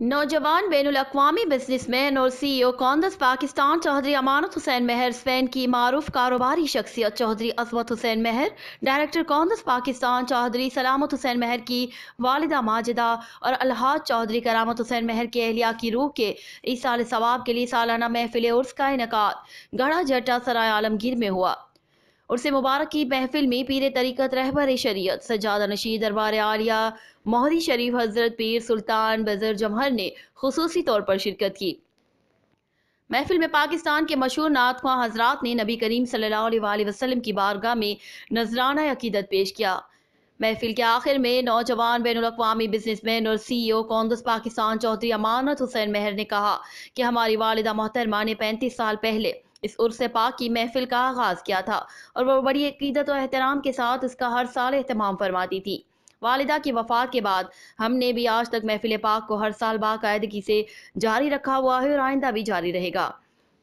نوجوان بین الاقوامی business man اور سی او کاندس پاکستان چودھری امانت حسین مہر اسپین کی معروف کاروباری شخصیت چودھری عصمت حسین مہر ڈائریکٹر کاندس پاکستان چودھری سلامت حسین مہر کی والدہ ماجدہ اور الحاج چودھری کرامت حسین مہر کے اہلیہ کی روح کے اس سال ثواب کے لیے سالانہ محفل عرس کا انعقاد۔ گڑھا جٹا سرائے عالمگیر میں ہوا۔ عرص مبارک کی محفل میں پیر طریقت رہبر شریعت، سجادہ نشید دربار عالیہ، مہدی شریف حضرت پیر سلطان بزر جمہر نے خصوصی طور پر شرکت کی۔ محفل میں پاکستان کے مشہور نعت خواہ حضرات نے نبی کریم صلی اللہ علیہ وآلہ وسلم کی بارگاہ میں نذرانہ عقیدت پیش کیا۔ محفل کے آخر میں نوجوان بین الاقوامی بزنس مین اور سی او کونگس پاکستان چوہدری امانت حسین مہر نے کہا کہ ہماری والدہ محترمہ نے پینتیس سال پہلے اس عرس پاک کی محفل کا آغاز کیا تھا اور وہ بڑی عقیدت و احترام کے ساتھ اس کا ہر سال اہتمام فرماتی تھی۔ والدہ کی وفات کے بعد ہم نے بھی آج تک محفل پاک کو ہر سال باقاعدگی سے جاری رکھا ہوا ہے اور آئندہ بھی جاری رہے گا۔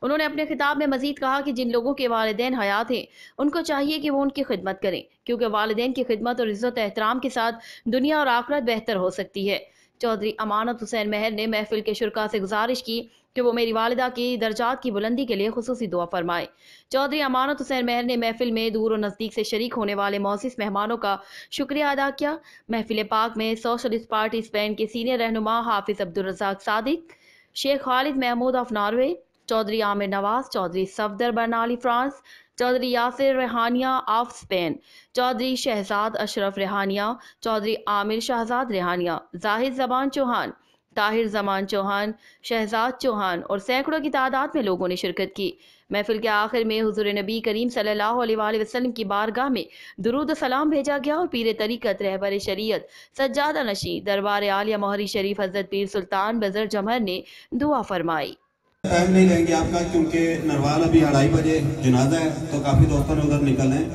انہوں نے اپنے خطاب میں مزید کہا کہ جن لوگوں کے والدین حیات ہیں، ان کو چاہیے کہ وہ ان کی خدمت کریں، کیونکہ والدین کی خدمت اور عزت احترام کے ساتھ دنیا اور آخرت بہتر ہو سکتی ہے۔ چودری امانت حسین مہر نے محفل کے شرکا سے گزارش کی کہ وہ میری والدہ کی درجات کی بلندی کے لیے خصوصی دعا فرمائے۔ چودھری امانت حسین مہر نے محفل میں دور و نزدیک سے شریک ہونے والے معزز مہمانوں کا شکریہ ادا کیا۔ محفل پاک میں سوشلسٹ پارٹی اسپین کے سینئر رہنما Hafiz Abdulrazzaq Sadiq, Sheikh Khalid Mahmood of Norway, Chaudhry Amir Nawaz, Chaudhry Safdar Barnali France, Chaudhry Yasir Rehania of Spain Chaudhry Shahzad Ashraf Rehania, Chaudhry Amir Shahzad Rehania, Zahid Zaban Chauhan Tahir زمان چوہان، شہزاد چوہان اور سینکڑوں کی تعداد میں لوگوں نے شرکت کی۔ محفل کے آخر میں حضور نبی کریم صلی اللہ علیہ وآلہ وسلم کی بارگاہ میں درود و سلام بھیجا گیا اور پیر طریقت، رہبر شریعت، سجادہ نشی، دربار عالیہ مہری شریف حضرت پیر سلطان بزر جمہر نے دعا فرمائی۔ ٹائم نہیں لیں گے آپ کا کیونکہ نروال ابھی اڑائی بجے جنازہ ہے تو کافی دوستوں نے ادھر نکل ہیں۔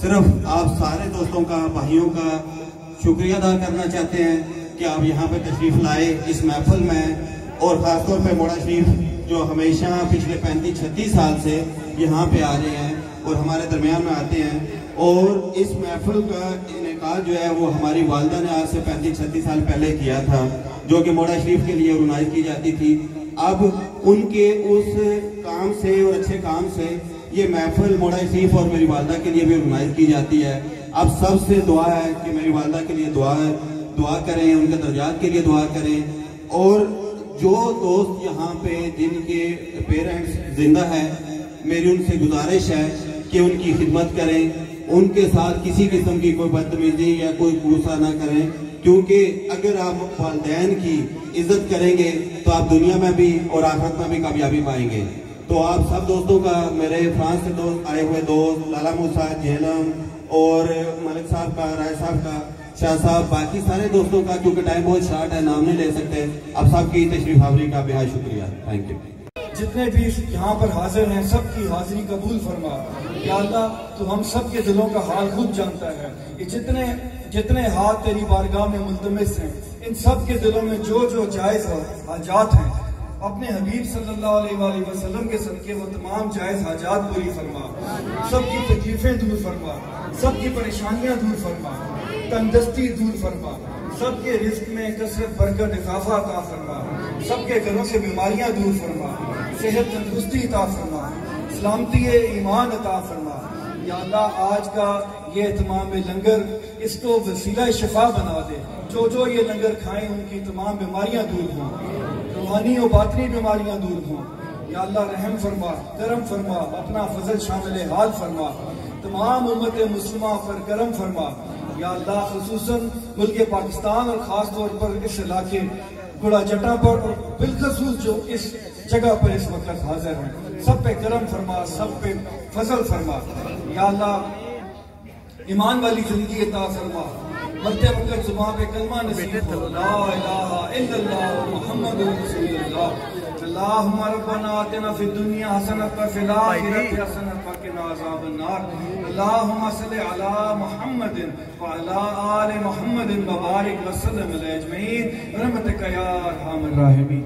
صرف آپ سارے دوستوں کا، بھائیوں کا شکریہ ادا کرنا چاہتے ہیں۔ کہ آپ یہاں پہ تشریف لائے اس محفل میں اور خاص طور پہ موڑا شریف جو ہمیشہ پچھلے پینتیس چھتیس سال سے یہاں پہ آ رہے ہیں اور ہمارے درمیان میں آتے ہیں اور اس محفل کا انعقاد جو ہے وہ ہماری والدہ نے آج سے پینتیس چھتیس سال پہلے کیا تھا جو کہ موڑا شریف کے لیے رونائش کی جاتی تھی۔ اب ان کے اس کام سے اور اچھے کام سے یہ محفل موڑا شریف اور میری والدہ کے لیے بھی رونائش کی جاتی ہے۔ اب سب سے دعا ہے کہ میری والدہ کے لیے دعا ہے دعا کریں، ان کے درجات کے لیے دعا کریں۔ اور جو دوست یہاں پہ جن کے پیرنٹس زندہ ہیں، میری ان سے گزارش ہے کہ ان کی خدمت کریں۔ ان کے ساتھ کسی قسم کی کوئی بدتمیزی یا کوئی غصہ نہ کریں۔ کیونکہ اگر آپ والدین کی عزت کریں گے، تو آپ دنیا میں بھی اور آخرت میں بھی کامیابی پائیں گے۔ تو آپ سب دوستوں کا، میرے فرانس سے دوست، آئے ہوئے دوست، لالا موسا جہلم اور ملک صاحب کا، رائے صاحب کا شاہ صاحب، باقی سارے دوستوں کا کیونکہ ٹائم بہت شارٹ ہے، نام نہیں لے سکتے۔ اب صاحب کی تشریف حاضری کا بہت شکریہ۔ تھینک یو جتنے بھی یہاں پر حاضر ہیں، سب کی حاضری قبول فرما۔ یا اللہ، تو ہم سب کے دلوں کا حال خود جانتا ہے۔ یہ جتنے جتنے ہاتھ تیری بارگاہ میں ملتمس ہیں، ان سب کے دلوں میں جو جو جائز حاجات ہیں۔ اپنے حبیب صلی اللہ علیہ وآلہ وسلم کے صدقے وہ تمام جائز حاجات پوری فرما۔ سب کی تکلیفیں دور فرما۔ سب کی پریشانیاں دور فرما تندرستی دور فرما، سب کے رزق میں کثرت برکت اضافہ عطا فرما، سب کے گھروں سے بیماریاں دور فرما، صحت تندرستی عطا فرما، سلامتی ایمان عطا فرما۔ یا اللہ، آج کا یہ اتمام لنگر اس کو وسیلہ شفا بنا دے۔ جو جو یہ لنگر کھائیں، ان کی تمام بیماریاں دور ہوں۔ روحانی و باطنی بیماریاں دور ہوں۔ یا اللہ، رحم فرما، کرم فرما، اپنا فضل شامل حال فرما۔ تمام امت مسلمہ پر کرم فرما۔ یا اللہ، خصوصاً ملک پاکستان اور خاص طور پر اس علاقے گڑا جٹا پر اور بالخصوص جو اس جگہ پر اس وقت حاضر ہیں۔ سب پہ کرم فرما، سب پہ فضل فرما۔ یا اللہ، ایمان والی زندگی عطا فرما۔ مرتے وقت زبان پہ کلمہ نصیب ہو۔ لا الہ الا اللہ محمد رسول اللہ۔ اللہم ربنا آتنا فی الدنیا حسنت و فی الاخرت حسنت و قنا عذاب النار. اللہم صلی علی محمد و علی آل محمد و بارک وسلم علیہ اجمعین. برحمتک یا ارحم الراحمین.